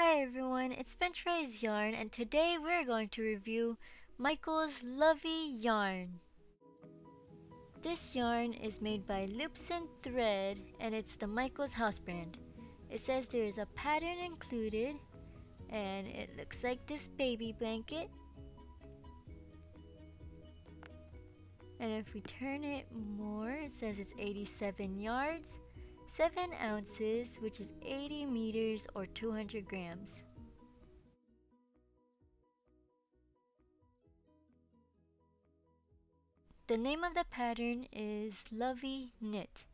Hi everyone, it's Fries Yarn and today we're going to review Michael's Luvy Yarn. This yarn is made by Loops and Thread and it's the Michael's house brand. It says there is a pattern included and it looks like this baby blanket. And if we turn it more, it says it's 87 yards 7 ounces, which is 80 meters or 200 grams. The name of the pattern is Luvy Knit.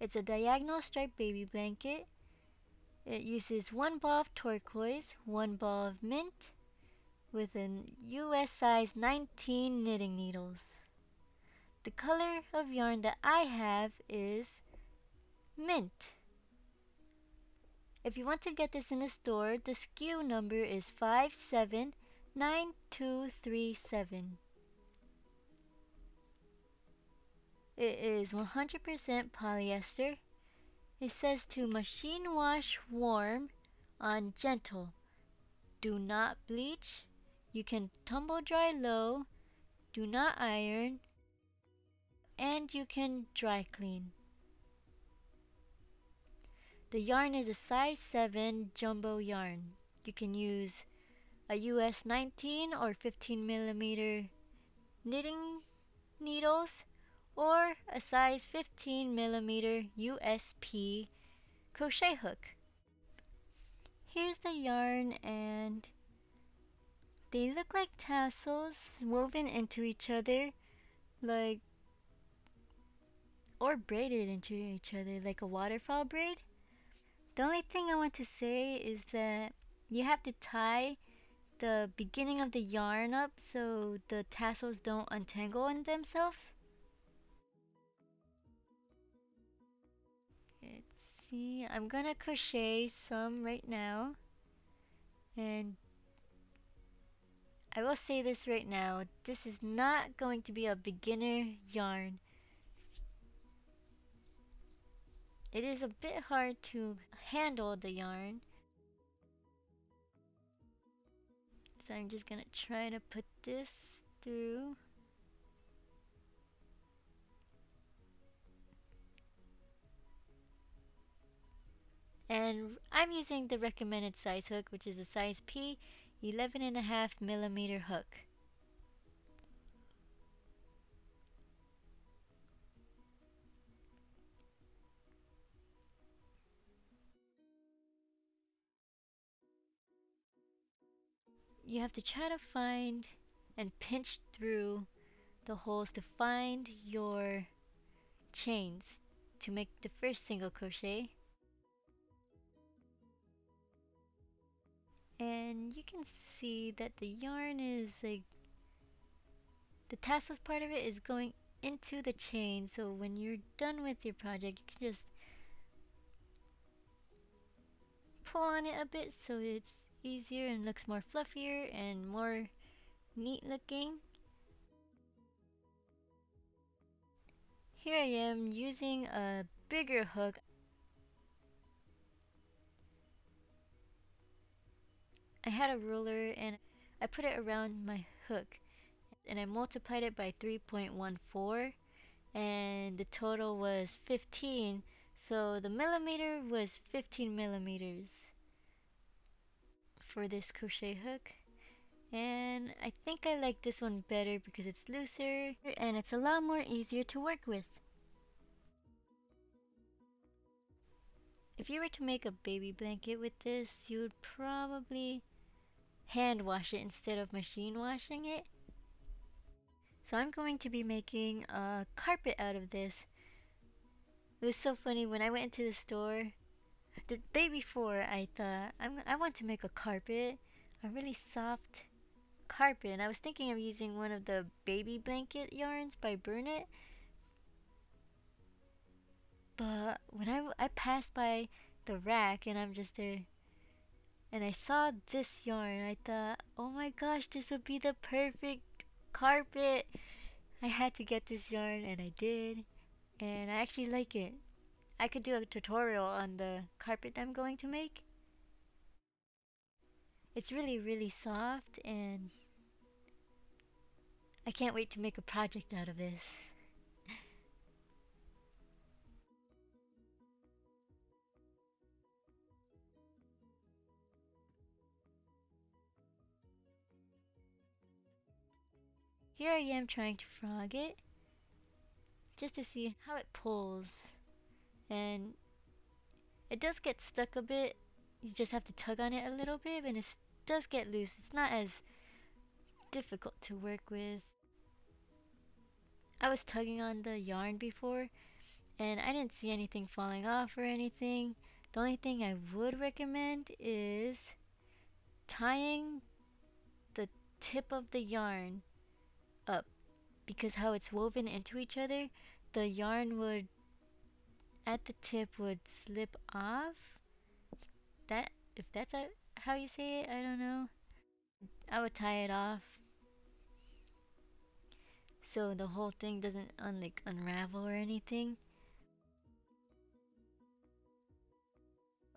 It's a diagonal striped baby blanket. It uses one ball of turquoise, one ball of mint, with an US size 19 knitting needles. The color of yarn that I have is mint. If you want to get this in the store, the SKU number is 579237. It is 100% polyester. It says to machine wash warm on gentle. Do not bleach. You can tumble dry low. Do not iron. And you can dry clean. The yarn is a size 7 jumbo yarn. You can use a US 19 or 15 millimeter knitting needles or a size 15 millimeter USP crochet hook. Here's the yarn and they look like tassels woven into each other like or braided into each other like a waterfall braid. The only thing I want to say is that you have to tie the beginning of the yarn up so the tassels don't untangle in themselves. Let's see, I'm gonna crochet some right now and I will say this right now, this is not going to be a beginner yarn. It is a bit hard to handle the yarn. So I'm just gonna try to put this through. And I'm using the recommended size hook, which is a size P, 11 and a half millimeter hook. You have to try to find and pinch through the holes to find your chains to make the first single crochet. And you can see that the yarn is like the tassels part of it is going into the chain. So when you're done with your project you can just pull on it a bit so it's easier and looks more fluffier and more neat looking. Here I am using a bigger hook. I had a ruler and I put it around my hook and I multiplied it by 3.14 and the total was 15 so the millimeter was 15 millimeters for this crochet hook and I think I like this one better because it's looser and it's a lot more easier to work with. If you were to make a baby blanket with this, you would probably hand wash it instead of machine washing it. So I'm going to be making a carpet out of this. It was so funny when I went into the store the day before, I thought I'm, I want to make a carpet, a really soft carpet, and I was thinking of using one of the baby blanket yarns by Bernat. But when I, I passed by the rack and I'm just there, and I saw this yarn, I thought, oh my gosh, this would be the perfect carpet. I had to get this yarn, and I did, and I actually like it. I could do a tutorial on the carpet I'm going to make. It's really, really soft and I can't wait to make a project out of this. Here I am trying to frog it just to see how it pulls and it does get stuck a bit. You just have to tug on it a little bit and it does get loose. It's not as difficult to work with. I was tugging on the yarn before and I didn't see anything falling off or anything. The only thing I would recommend is tying the tip of the yarn up because how it's woven into each other, the yarn would at the tip would slip off. That if that's a, how you say it, I don't know. I would tie it off so the whole thing doesn't un like unravel or anything.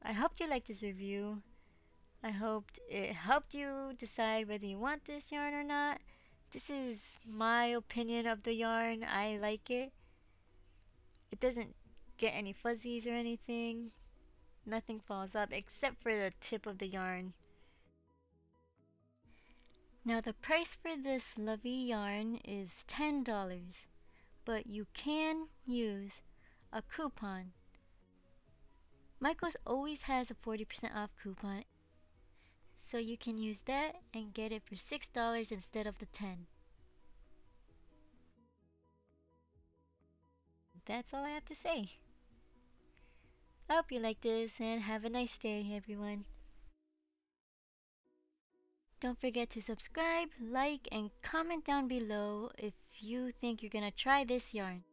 I hope you liked this review. I hoped it helped you decide whether you want this yarn or not. This is my opinion of the yarn. I like it. It doesn't get any fuzzies or anything. Nothing falls up except for the tip of the yarn. Now the price for this Luvy yarn is $10, but you can use a coupon. Michaels always has a 40% off coupon so you can use that and get it for $6 instead of the 10 That's all I have to say. I hope you like this and have a nice day everyone. Don't forget to subscribe, like, and comment down below if you think you're gonna try this yarn.